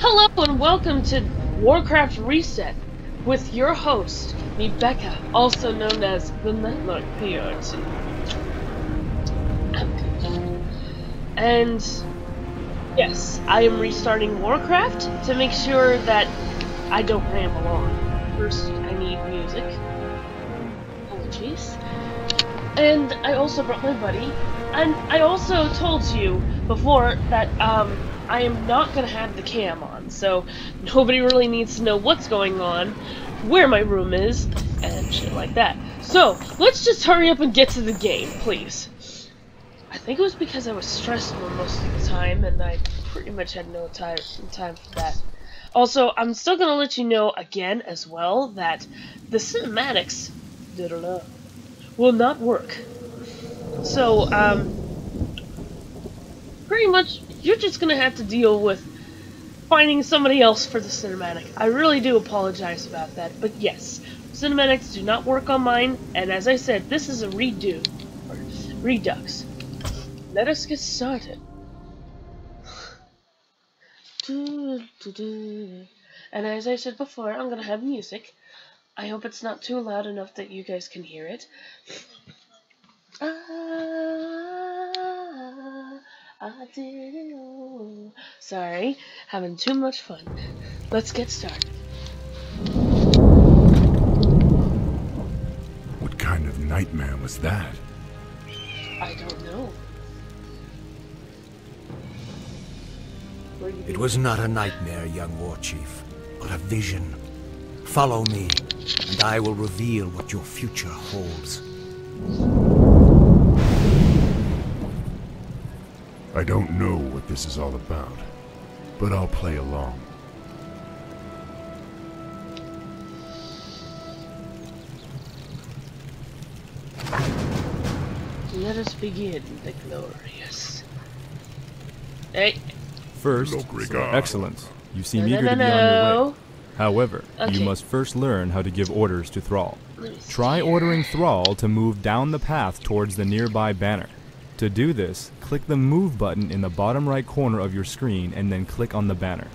Hello and welcome to Warcraft Reset with your host, me Becca, also known as the Nightlark PRT. And yes, I am restarting Warcraft to make sure that I don't ramble on. First, I need music. Apologies. And I also brought my buddy. And I also told you before that um, I am not going to have the cam on, so nobody really needs to know what's going on, where my room is, and shit like that. So, let's just hurry up and get to the game, please. I think it was because I was stressful most of the time, and I pretty much had no time, for that. Also, I'm still going to let you know again as well that the cinematics will not work. So, um, pretty much you're just gonna have to deal with finding somebody else for the cinematic. I really do apologize about that, but yes, cinematics do not work on mine, and as I said, this is a redo, or redux. Let us get started. And as I said before, I'm gonna have music. I hope it's not too loud enough that you guys can hear it. Ah, I did it all. Sorry, having too much fun. Let's get started. What kind of nightmare was that? I don't know. It was not a nightmare, young war chief, but a vision. Follow me, and I will reveal what your future holds. I don't know what this is all about, but I'll play along. Let us begin the glorious. Hey, First, Logrigar. excellent. You seem no, eager no, to be no, on your way. However, Okay. you must first learn how to give orders to Thrall. Let me see Try ordering Thrall to move down the path towards the nearby banner. To do this, click the Move button in the bottom right corner of your screen and then click on the banner.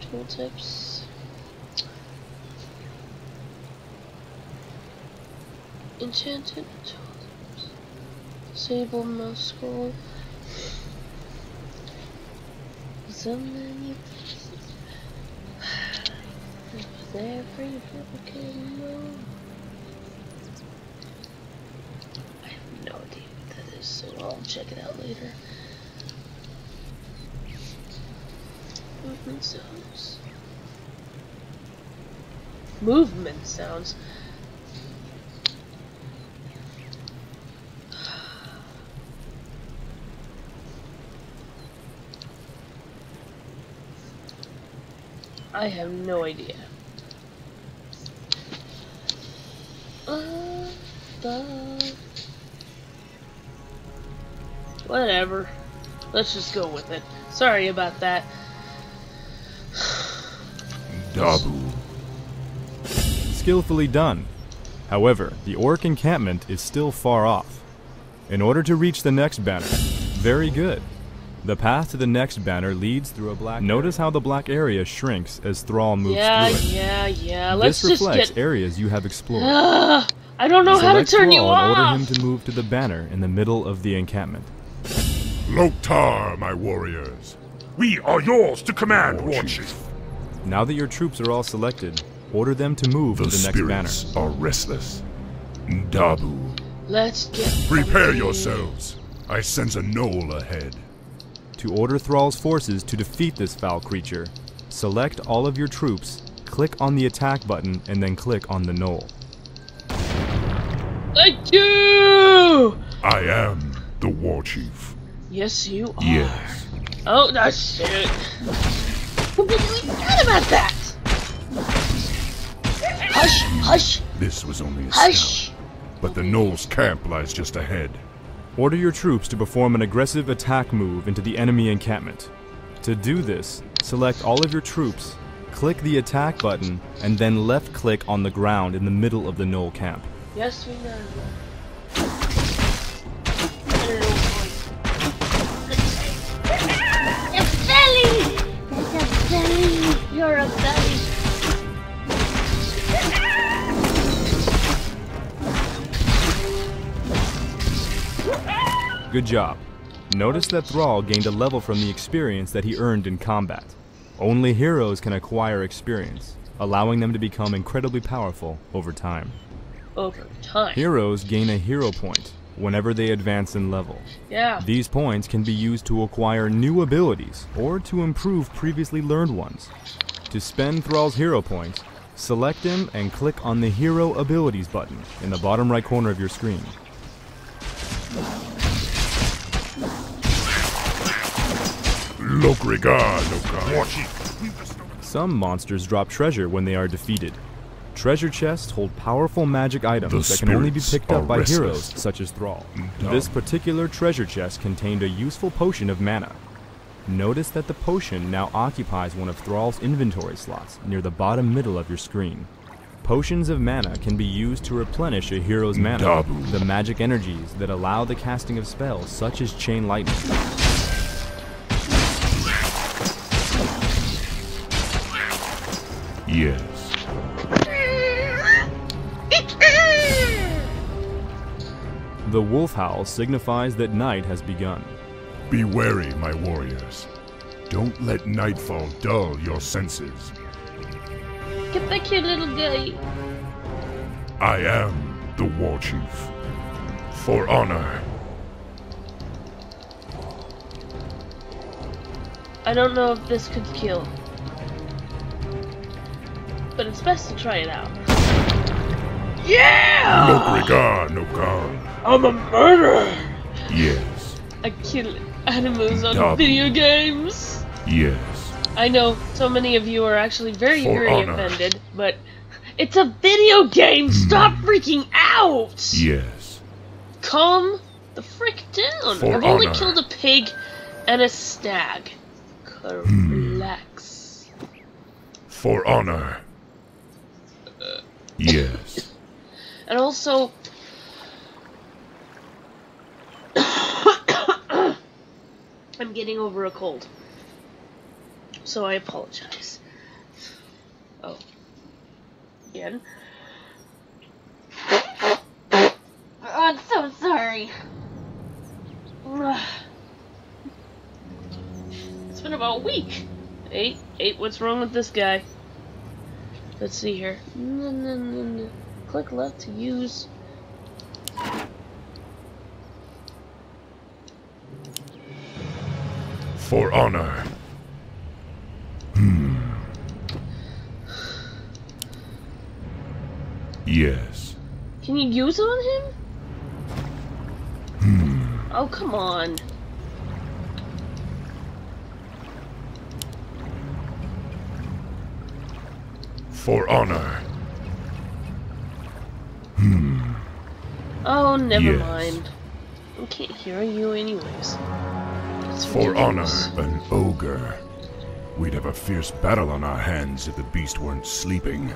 Tooltips. Enchanted tooltips. Disable mouse scroll. So many places. Every broken road. I have no idea is, so I'll check it out later. Movement sounds. Movement sounds. I have no idea. Uh, the- Whatever. Let's just go with it. Sorry about that. Dabu. Skillfully done. However, the orc encampment is still far off. In order to reach the next banner, very good. The path to the next banner leads through a black. Notice how the black area shrinks as Thrall moves yeah, through it. yeah, yeah. Let's this reflects get. areas you have explored. Ugh, I don't know how to Select turn you Thrall and order him to move to the banner in the middle of the encampment. Loktar, my warriors. We are yours to command, War War Chief. Chief. Now that your troops are all selected, order them to move The to the next banner. spirits are restless. Dabu. Let's get. Prepare funky. yourselves. I sense a gnoll ahead. To order Thrall's forces to defeat this foul creature, select all of your troops, click on the attack button, and then click on the gnoll. Thank you. I am the war chief. Yes, you are. Yes. Oh, no shit. Completely forgot about that. Hush, hush, This was only a scout, hush. but the gnoll's camp lies just ahead. Order your troops to perform an aggressive attack move into the enemy encampment. To do this, select all of your troops, click the attack button, and then left click on the ground in the middle of the gnoll camp. Yes, we know. belly! You're a belly! Good job. Notice that Thrall gained a level from the experience that he earned in combat. Only heroes can acquire experience, allowing them to become incredibly powerful over time. Over time. Heroes gain a hero point, whenever they advance in level. Yeah. These points can be used to acquire new abilities or to improve previously learned ones. To spend Thrall's hero points, select him and click on the Hero Abilities button in the bottom right corner of your screen. Lokrigar, Lokar. War Chief. Some monsters drop treasure when they are defeated. Treasure chests hold powerful magic items The that can only be picked up by restless. heroes such as Thrall. This particular treasure chest contained a useful potion of mana. Notice that the potion now occupies one of Thrall's inventory slots near the bottom middle of your screen. Potions of mana can be used to replenish a hero's mana, Dabu. the magic energies that allow the casting of spells such as Chain Lightning. Yes. The wolf howl signifies that night has begun. Be wary, my warriors. Don't let nightfall dull your senses. Get back here, little guy. I am the war chief. For honor. I don't know if this could kill. But it's best to try it out. Yeah! Lokrigar, Nokar. I'm a murderer! Yes. I kill animals on Double. video games. Yes. I know so many of you are actually very, For very honor. offended, but it's a video game! Stop freaking out! Yes. Calm the frick down. For I've only killed a pig and a stag. Hmm. Relax. For honor. Yes. And also, I'm getting over a cold. So I apologize. Oh. Again. Oh, I'm so sorry. It's been about a week. Eight, eight. What's wrong with this guy? Let's see here. No, no, no, no. Click left to use. For honor. Hmm. Yes. Can you use on him? Hmm. Oh, come on. For honor. Oh, never Yes. mind. I can't hear you anyways. It's For honor, an ogre. We'd have a fierce battle on our hands if the beast weren't sleeping.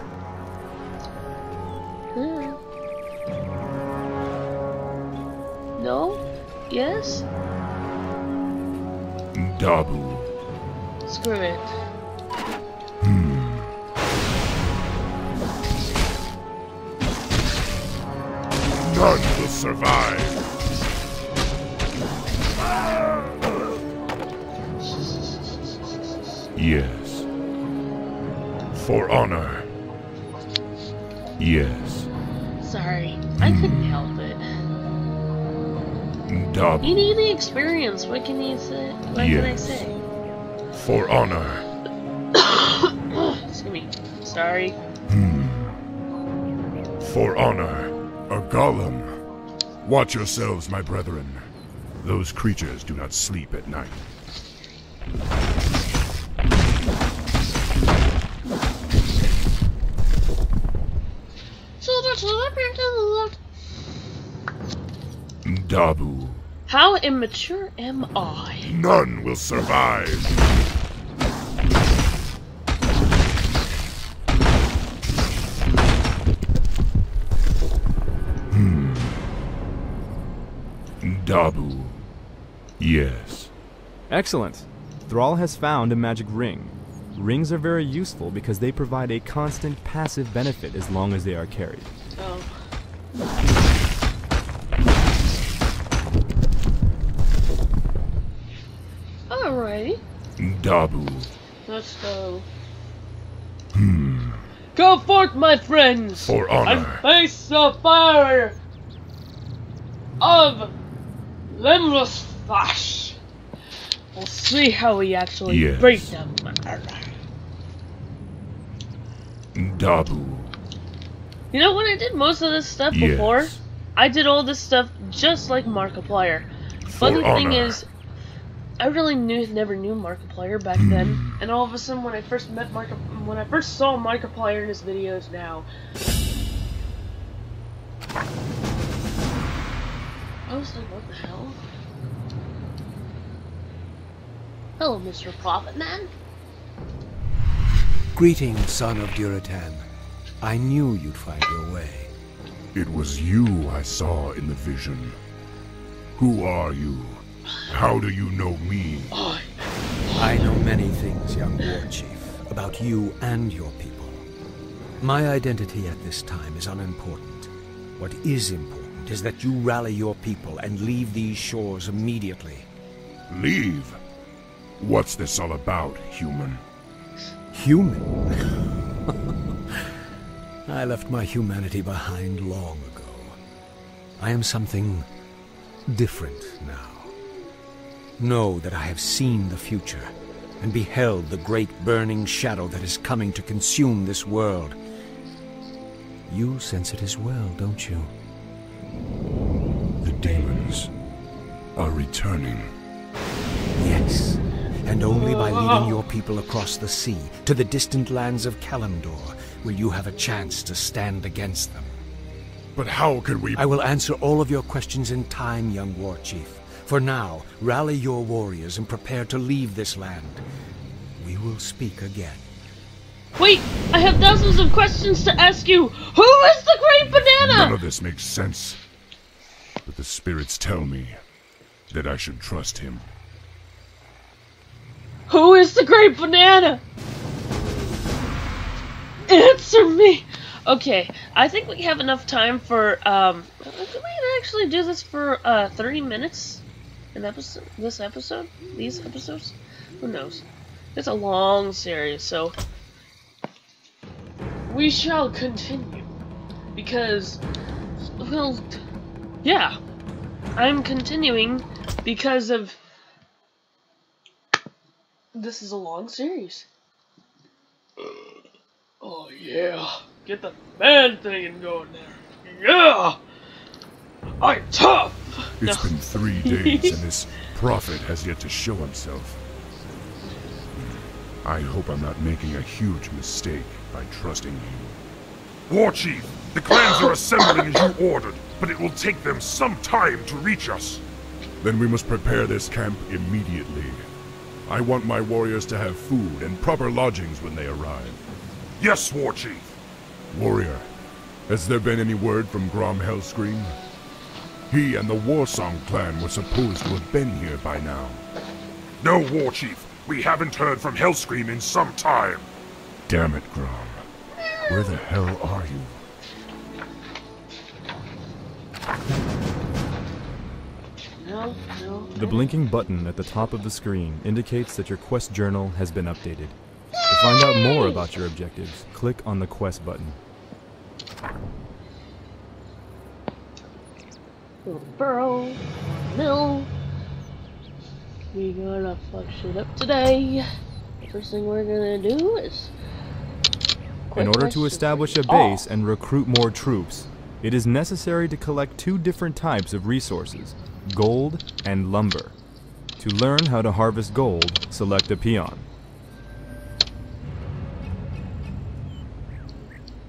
Hmm. No? Yes? Dabu. Screw it. None will survive. Yes. For honor. Yes. Sorry. I couldn't help it. Dub. You need the experience. What can you say? What can I say? For honor. Excuse me. Sorry. Hmm. For honor. A golem. Watch yourselves, my brethren. Those creatures do not sleep at night. Dabu. How immature am I? None will survive. Dabu. Yes. Excellent. Thrall has found a magic ring. Rings are very useful because they provide a constant passive benefit as long as they are carried. Oh. Alrighty. Dabu. Let's go. Hmm. Go forth, my friends! For honor. And face the fire of Limbless Flash. We'll see how we actually Yes. break them. Dabu. You know, when I did most of this stuff Yes. before, I did all this stuff just like Markiplier. Funny For thing honor. is, I really knew never knew Markiplier back Hmm. then, and all of a sudden when I first met Mark, when I first saw Markiplier in his videos now, I was like, what the hell? Hello, Mr. Prophet Man. Greetings, son of Durotan. I knew you'd find your way. It was you I saw in the vision. Who are you? How do you know me? Oh, I know many things, young war chief, about you and your people. My identity at this time is unimportant. What is important is that you rally your people and leave these shores immediately. Leave. What's this all about, human? Human? I left my humanity behind long ago. I am something different now. Know that I have seen the future and beheld the great burning shadow that is coming to consume this world. You sense it as well, don't you? The demons are returning. Yes, and only by oh. leading your people across the sea to the distant lands of Kalimdor will you have a chance to stand against them. But how can we... I will answer all of your questions in time, young war chief. For now, rally your warriors and prepare to leave this land. We will speak again. Wait, I have dozens of questions to ask you. Who is the Great Banana? None of this makes sense. But the spirits tell me that I should trust him. Who is the Great Banana? Answer me. Okay, I think we have enough time for um. Can we actually do this for uh 30 minutes? An episode? This episode? These episodes? Who knows? It's a long series, so we shall continue because, well, yeah, I'm continuing because of this is a long series. Uh, oh yeah, get the man thing going there. Yeah, I'm tough. It's No. been three days and this prophet has yet to show himself. I hope I'm not making a huge mistake by trusting you. War Chief, the clans are assembling as you ordered, but it will take them some time to reach us. Then we must prepare this camp immediately. I want my warriors to have food and proper lodgings when they arrive. Yes, War Chief. Warrior, has there been any word from Grom Hellscream? He and the Warsong clan were supposed to have been here by now. No, War Chief. We haven't heard from Hellscream in some time. Damn it, Grom. Where the hell are you? The blinking button at the top of the screen indicates that your quest journal has been updated. To find out more about your objectives, click on the quest button. Little burrow, mill. We gonna fuck shit up today. First thing we're gonna do is. In order to establish a base and recruit more troops, it is necessary to collect two different types of resources, gold and lumber. To learn how to harvest gold, select a peon.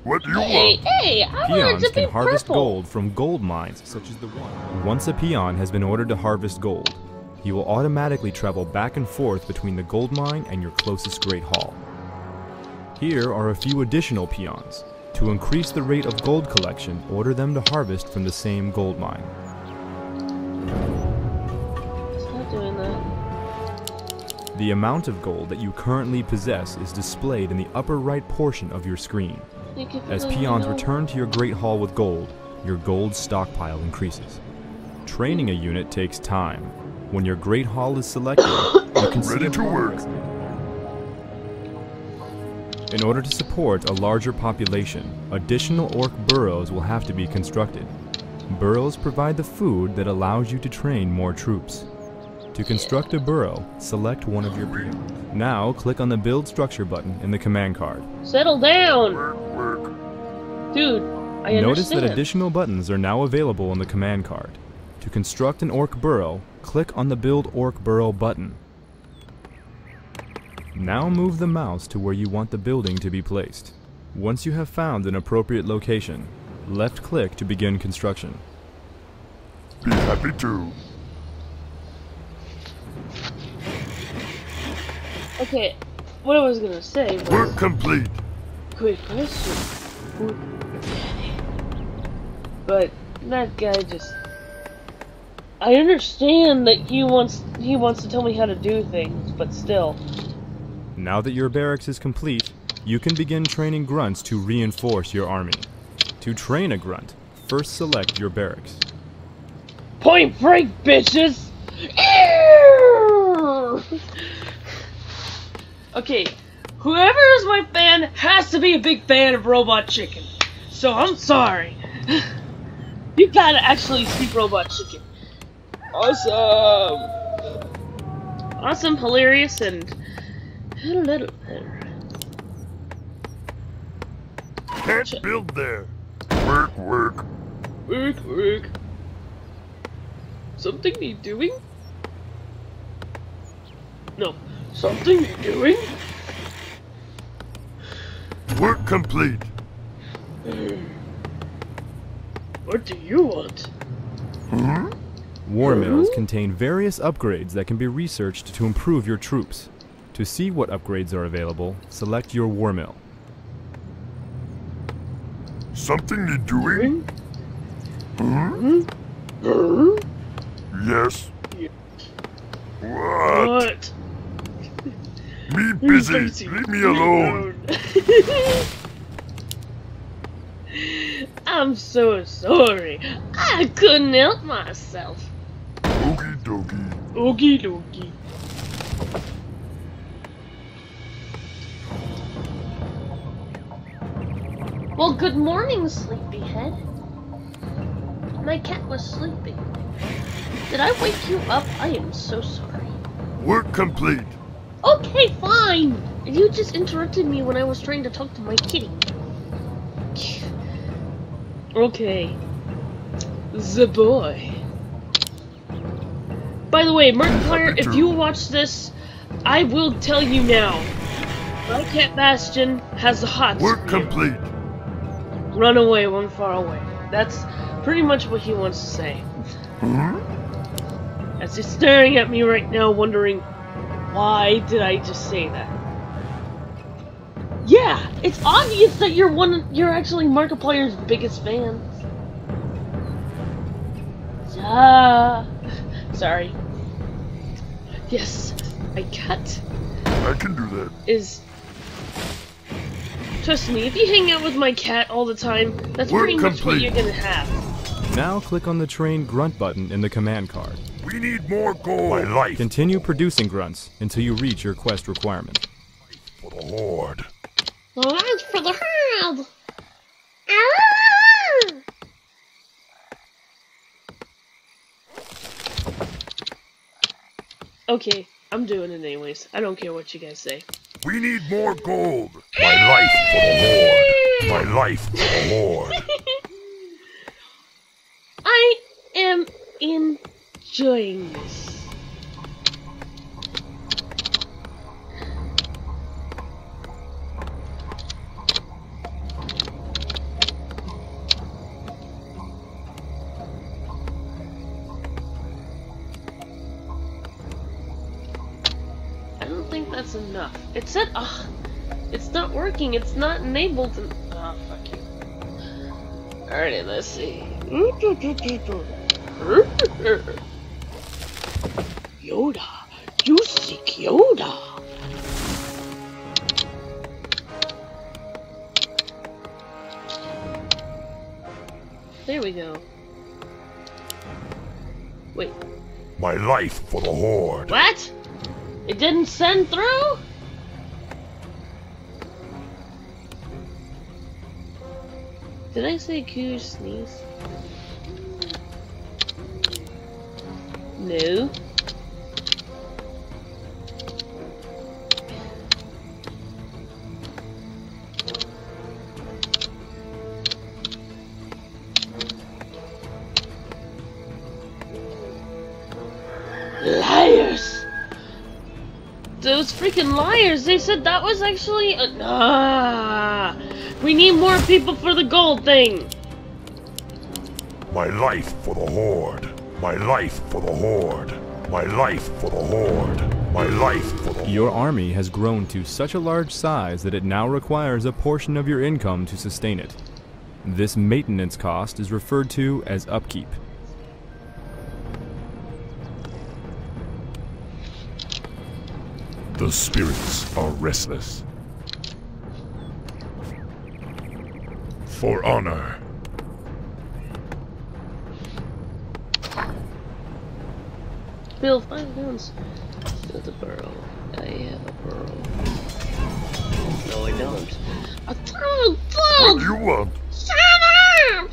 What do you Hey, want? hey! I wanted Peons to be can harvest purple. gold from gold mines, such as the one. Once a peon has been ordered to harvest gold, he will automatically travel back and forth between the gold mine and your closest great hall. Here are a few additional peons. To increase the rate of gold collection, order them to harvest from the same gold mine. It's not doing that. The amount of gold that you currently possess is displayed in the upper right portion of your screen. As peons return to your Great Hall with gold, your gold stockpile increases. Training a unit takes time. When your Great Hall is selected, you can see Ready to work. In order to support a larger population, additional orc burrows will have to be constructed. Burrows provide the food that allows you to train more troops. To construct a burrow, select one of your peons. Now, click on the Build Structure button in the command card. Settle down, dude. I Notice understand. that additional buttons are now available on the command card. To construct an orc burrow, click on the Build Orc Burrow button. Now move the mouse to where you want the building to be placed. Once you have found an appropriate location, left click to begin construction. Be happy to. Okay, what I was gonna say was Work complete. quick question. Who- But that guy just. I understand that he wants he wants to tell me how to do things, but still. Now that your barracks is complete, you can begin training grunts to reinforce your army. To train a grunt, first select your barracks. Point break, bitches! Okay, whoever is my fan has to be a big fan of Robot Chicken. So I'm sorry. you gotta actually speak Robot Chicken. Awesome! Awesome, hilarious, and a little better. Can't build there. Work, work. Work, work. Something need doing? No. Something need doing? Work complete. What do you want? Hmm? War mills contain various upgrades that can be researched to improve your troops. To see what upgrades are available, select your war mill. Something need doing? Hmm? Huh? Yes. Yeah. What? What? Me busy. Leave me alone. I'm so sorry. I couldn't help myself. Okie dokie. Okie dokie. Well, good morning, sleepyhead. My cat was sleeping. Did I wake you up? I am so sorry. Work complete. Okay, fine. You just interrupted me when I was trying to talk to my kitty. Okay. The boy. By the way, Markiplier, if you watch this, I will tell you now. My cat Bastion has the hots. Work complete. Run away, one far away. That's pretty much what he wants to say. As he's staring at me right now, wondering, why did I just say that? Yeah, it's obvious that you're one. You're actually Markiplier's biggest fans. Ah, sorry. Yes, a cat I can do that. is. Trust me, if you hang out with my cat all the time, that's Work pretty much what you're gonna have. Now click on the Train Grunt button in the command card. We need more gold. My life Continue producing grunts until you reach your quest requirement. for the Horde. Lunch for the herd. Ah! Okay, I'm doing it anyways. I don't care what you guys say. We need more gold. My life for the Lord. My life for the Lord. I am enjoying this. Think that's enough. It said, ugh, it's not working. It's not enabled. To, oh, ah, fuck you. Alrighty, let's see. Yoda, you seek Yoda. There we go. Wait, My life for the Horde. what? It didn't send through? Did I say Q sneeze? No. Those freaking liars! They said that was actually a. Ah! We need more people for the gold thing! My life for the Horde. My life for the Horde. My life for the Horde. My life for the Your army has grown to such a large size that it now requires a portion of your income to sustain it. This maintenance cost is referred to as upkeep. The spirits are restless. For honor. Bill, five guns. With a burrow. I have a burrow. No, I don't. I told What do you want? shut up!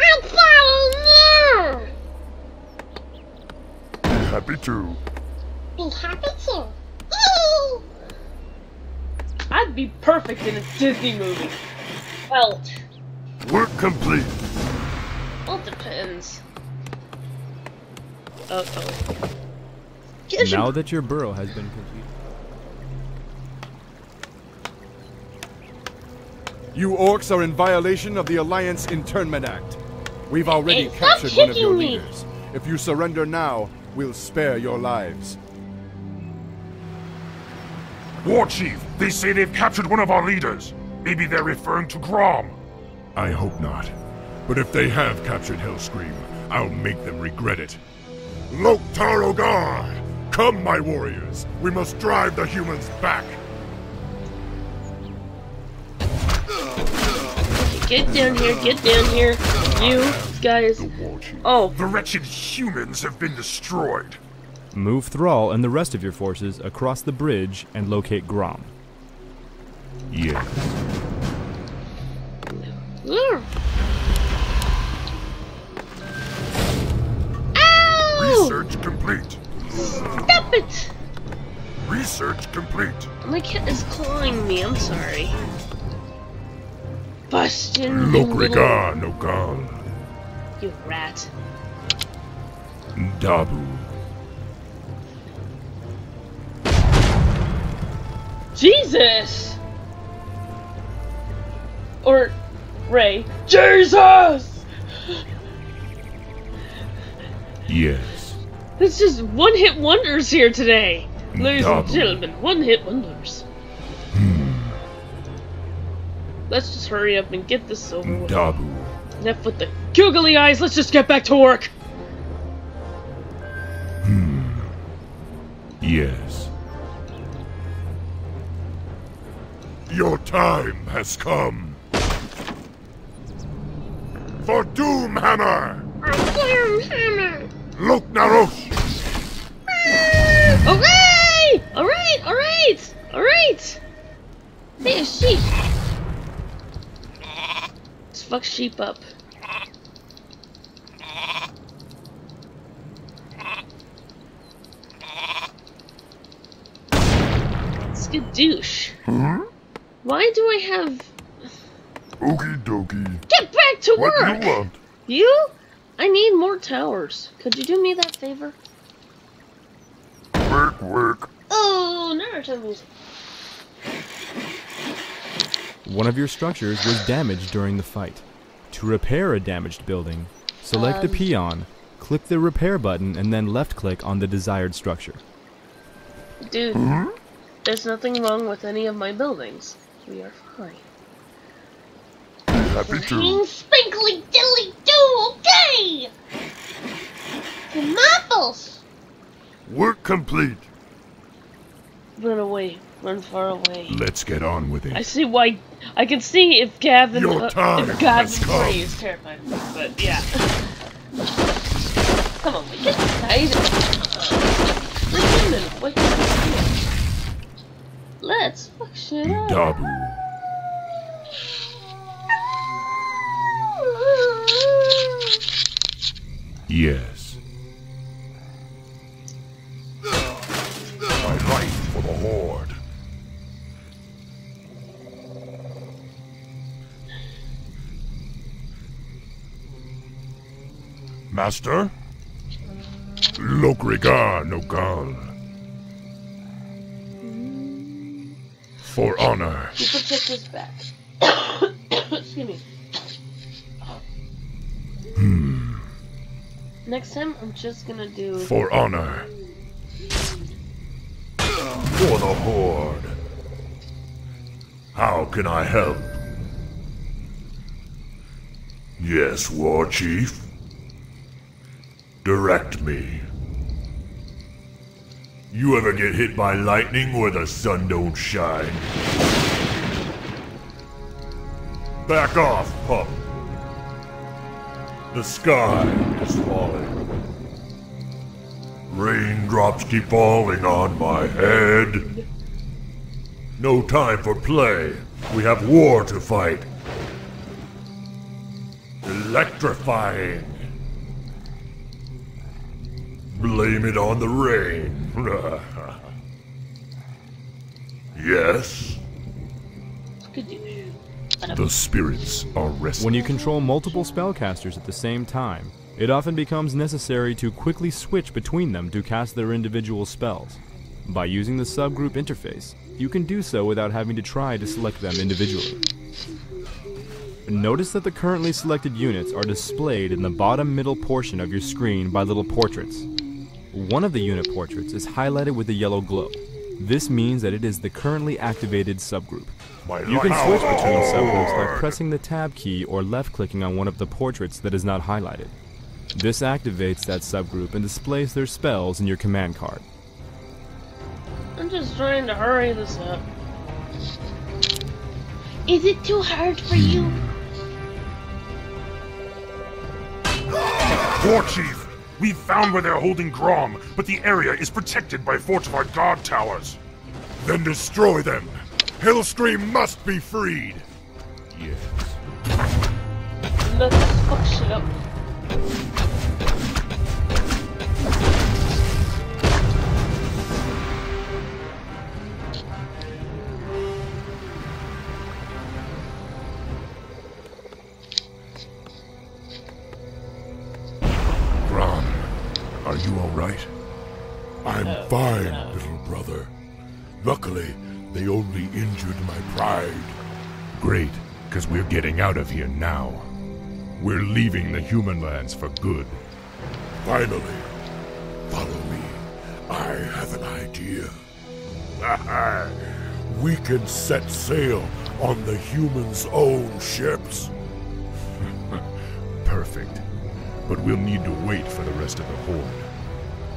I'm following you! Be Happy to. Be happy to. Ooh! I'd be perfect in a Disney movie. Well, Work complete. all depends. Uh oh. Get Now that your burrow has been completed. You orcs are in violation of the Alliance Internment Act. We've already Hey, captured one of your me. leaders. If you surrender now, we'll spare your lives. War Chief, they say they've captured one of our leaders. Maybe they're referring to Grom. I hope not. But if they have captured Hellscream, I'll make them regret it. Loktar Ogar! Come, my warriors! We must drive the humans back! get down here, get down here. You guys. War Oh, The wretched humans have been destroyed. Move Thrall and the rest of your forces across the bridge and locate Grom. Yes. Ugh. Research complete. Stop it! Research complete. My cat is clawing me. I'm sorry. Bastion. Lokrigar Nogal. You rat. Dabu. Jesus! Or Ray. Jesus! Yes. It's just one hit wonders here today. Ladies and gentlemen, one hit wonders. Hmm. Let's just hurry up and get this over with. Dabu. Enough with the googly eyes, let's just get back to work. Hmm. Yes. Your time has come. For Doomhammer! I'm Hammer! Lok Narosh! Ah! Okay! Alright, alright! Alright! Hey, a sheep! Let's fuck sheep up. Skadoosh. Why do I have... Okie dokie. Get back to What work! do you want? You? I need more towers. Could you do me that favor? Work, work. Oh, Naruto music. One of your structures was damaged during the fight. To repair a damaged building, select the Um. peon, click the repair button, and then left click on the desired structure. Dude, there's nothing wrong with any of my buildings. We are fine. Happy to. Being spinkly dilly do okay! The marbles! Work complete. Run away. Run far away. Let's get on with it. I see why. I can see if Gavin. Your uh, time if Gavin has come. Free is terrified of me, but yeah. Come on, we get tired. Wait a minute. Wait a minute. Let's fuck shit up. Dabu. Yes. My life for the Horde. Master? Lokrigan Ogal. For honor. You protect his back. Excuse me. Hmm. Next time, I'm just gonna do. For honor. For the Horde. How can I help? Yes, War Chief. Direct me. You ever get hit by lightning where the sun don't shine? Back off, pup. The sky is falling. Raindrops keep falling on my head. No time for play. We have war to fight. Electrifying. Blame it on the rain. yes? The spirits are resting. When you control multiple spellcasters at the same time, it often becomes necessary to quickly switch between them to cast their individual spells. By using the subgroup interface, you can do so without having to try to select them individually. Notice that the currently selected units are displayed in the bottom middle portion of your screen by little portraits. One of the unit portraits is highlighted with a yellow glow. This means that it is the currently activated subgroup. My You can switch for the between subgroups by oh, pressing the tab key or left clicking on one of the portraits that is not highlighted. This activates that subgroup and displays their spells in your command card. I'm just trying to hurry this up. Is it too hard for you? War Chief, we've found where they're holding Grom, but the area is protected by fortified guard towers. Then destroy them. Hellscream must be freed. Yes. Let's fuck shit up. Are you alright? I'm Oh, fine, no. little brother. Luckily, they only injured my pride. Great, because we're getting out of here now. We're leaving the human lands for good. Finally, follow me. I have an idea. we can set sail on the humans' own ships. Perfect. But we'll need to wait for the rest of the Horde.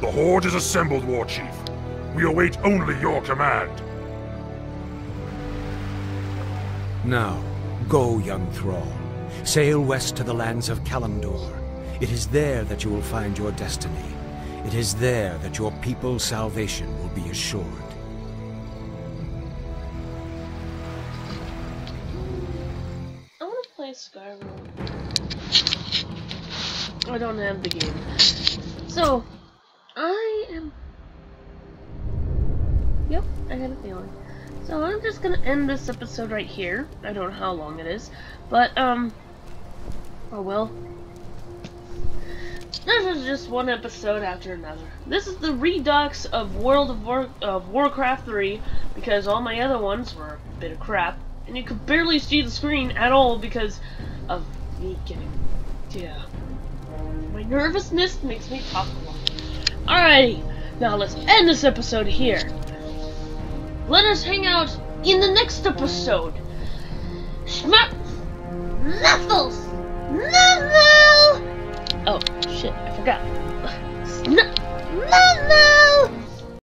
The Horde is assembled, War Chief. We await only your command. Now, go, young thrall. Sail west to the lands of Kalimdor. It is there that you will find your destiny. It is there that your people's salvation will be assured. I want to play Skyrim. I don't have the game. So, I am. Yep, I had a feeling. So I'm just gonna end this episode right here. I don't know how long it is, but um, oh well. This is just one episode after another. This is the redux of World of War of Warcraft 3 because all my other ones were a bit of crap, and you could barely see the screen at all because of me getting yeah. Nervousness makes me talk a lot. Alrighty, now let's end this episode here. Let us hang out in the next episode. Schmuck! Knuckles! Knuckles! Oh shit, I forgot. Snuff